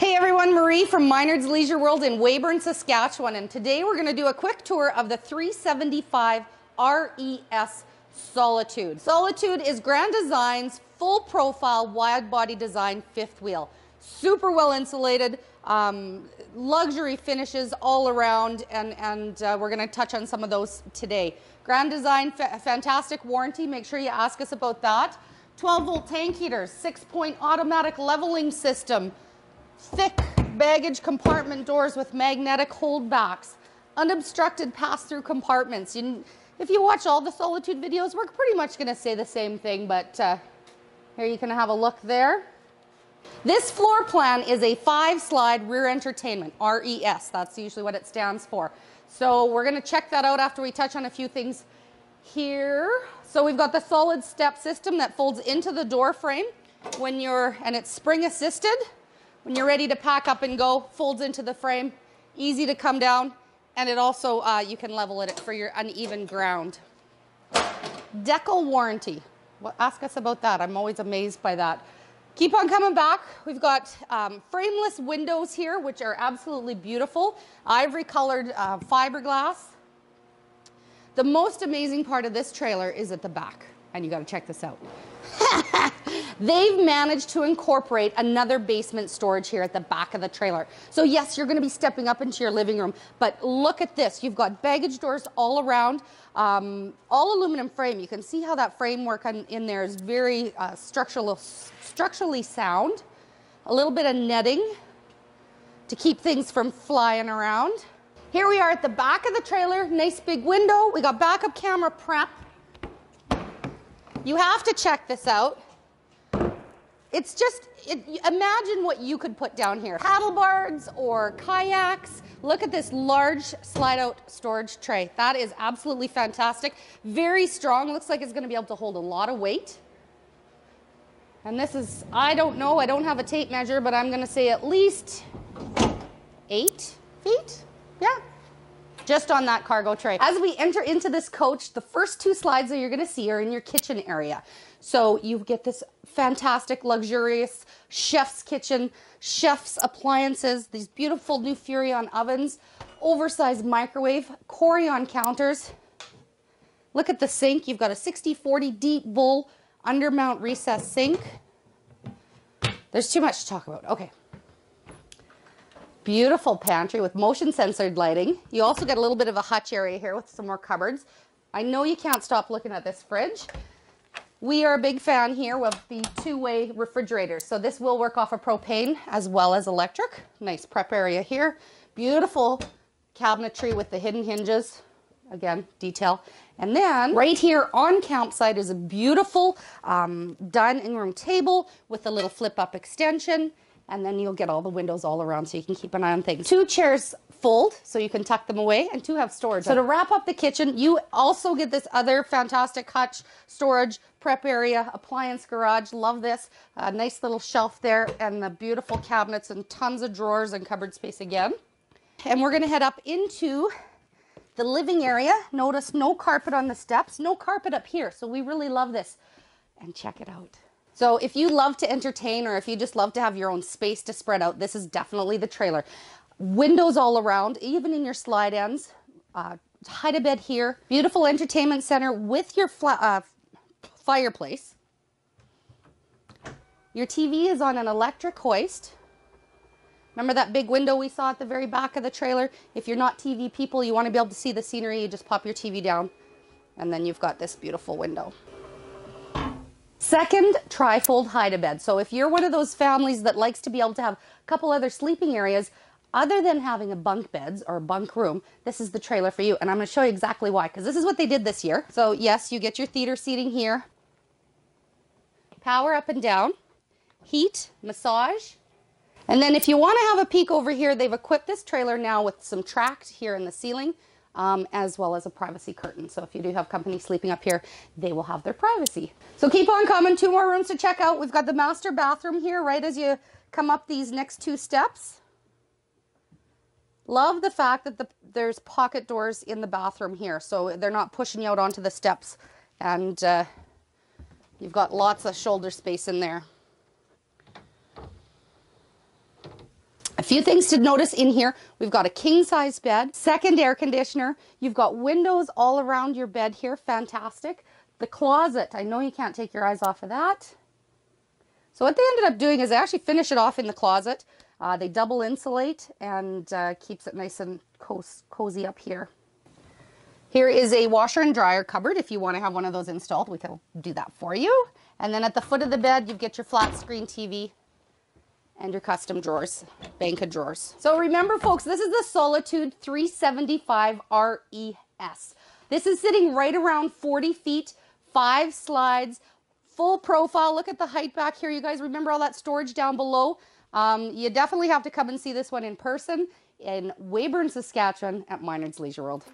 Hey everyone, Marie from Minard's Leisure World in Weyburn, Saskatchewan, and today we're going to do a quick tour of the 375 RES Solitude. Solitude is Grand Design's full profile wide body design fifth wheel. Super well insulated, um, luxury finishes all around, and, and uh, we're going to touch on some of those today. Grand Design, fa fantastic warranty. Make sure you ask us about that. 12 volt tank heaters, six point automatic leveling system, thick baggage compartment doors with magnetic holdbacks, unobstructed pass-through compartments. You, if you watch all the Solitude videos, we're pretty much going to say the same thing, but uh, here you can have a look there. This floor plan is a five slide rear entertainment, RES. That's usually what it stands for. So we're going to check that out after we touch on a few things here. So we've got the solid step system that folds into the door frame when you're, and it's spring assisted. When you're ready to pack up and go, folds into the frame, easy to come down, and it also, uh, you can level it for your uneven ground. Decal warranty. Well, ask us about that. I'm always amazed by that. Keep on coming back. We've got um, frameless windows here, which are absolutely beautiful. Ivory colored uh, fiberglass. The most amazing part of this trailer is at the back, and you gotta check this out. They've managed to incorporate another basement storage here at the back of the trailer. So yes, you're gonna be stepping up into your living room, but look at this. You've got baggage doors all around, um, all aluminum frame. You can see how that framework in, in there is very uh, structural, structurally sound. A little bit of netting to keep things from flying around. Here we are at the back of the trailer, nice big window. We got backup camera prep. You have to check this out. It's just, it, imagine what you could put down here. Paddle boards or kayaks. Look at this large slide out storage tray. That is absolutely fantastic. Very strong, looks like it's gonna be able to hold a lot of weight. And this is, I don't know, I don't have a tape measure, but I'm gonna say at least eight feet, yeah, just on that cargo tray. As we enter into this coach, the first two slides that you're gonna see are in your kitchen area. So you get this fantastic, luxurious chef's kitchen, chef's appliances, these beautiful new Furrion ovens, oversized microwave, Corian counters. Look at the sink. You've got a 60-40 deep bowl undermount recessed sink. There's too much to talk about. Okay. Beautiful pantry with motion censored lighting. You also get a little bit of a hutch area here with some more cupboards. I know you can't stop looking at this fridge. We are a big fan here of the two-way refrigerators. So this will work off of propane as well as electric. Nice prep area here. Beautiful cabinetry with the hidden hinges. Again, detail. And then right here on campsite is a beautiful um, dining room table with a little flip up extension and then you'll get all the windows all around so you can keep an eye on things. Two chairs fold so you can tuck them away and two have storage. So to wrap up the kitchen, you also get this other fantastic hutch storage prep area, appliance garage. Love this. A nice little shelf there and the beautiful cabinets and tons of drawers and cupboard space again. And we're gonna head up into the living area. Notice no carpet on the steps, no carpet up here. So we really love this. And check it out. So if you love to entertain or if you just love to have your own space to spread out, this is definitely the trailer. Windows all around, even in your slide ends. Uh, hide a bed here. Beautiful entertainment center with your uh, fireplace. Your TV is on an electric hoist. Remember that big window we saw at the very back of the trailer? If you're not TV people, you want to be able to see the scenery, you just pop your TV down and then you've got this beautiful window. Second, trifold hide-a-bed. So if you're one of those families that likes to be able to have a couple other sleeping areas, other than having a bunk beds or a bunk room, this is the trailer for you. And I'm going to show you exactly why, because this is what they did this year. So yes, you get your theater seating here. Power up and down. Heat, massage. And then if you want to have a peek over here, they've equipped this trailer now with some tract here in the ceiling um, as well as a privacy curtain. So if you do have company sleeping up here, they will have their privacy. So keep on coming, two more rooms to check out. We've got the master bathroom here right as you come up these next two steps. Love the fact that the, there's pocket doors in the bathroom here, so they're not pushing you out onto the steps. And uh, you've got lots of shoulder space in there. Few things to notice in here. We've got a king size bed, second air conditioner. You've got windows all around your bed here. Fantastic. The closet, I know you can't take your eyes off of that. So what they ended up doing is they actually finish it off in the closet. Uh, they double insulate and uh, keeps it nice and cozy up here. Here is a washer and dryer cupboard. If you want to have one of those installed, we can do that for you. And then at the foot of the bed, you get your flat screen TV and your custom drawers, bank of drawers. So remember folks, this is the Solitude 375 RES. This is sitting right around 40 feet, five slides, full profile. Look at the height back here. You guys remember all that storage down below? Um, you definitely have to come and see this one in person in Weyburn, Saskatchewan at Minard's Leisure World.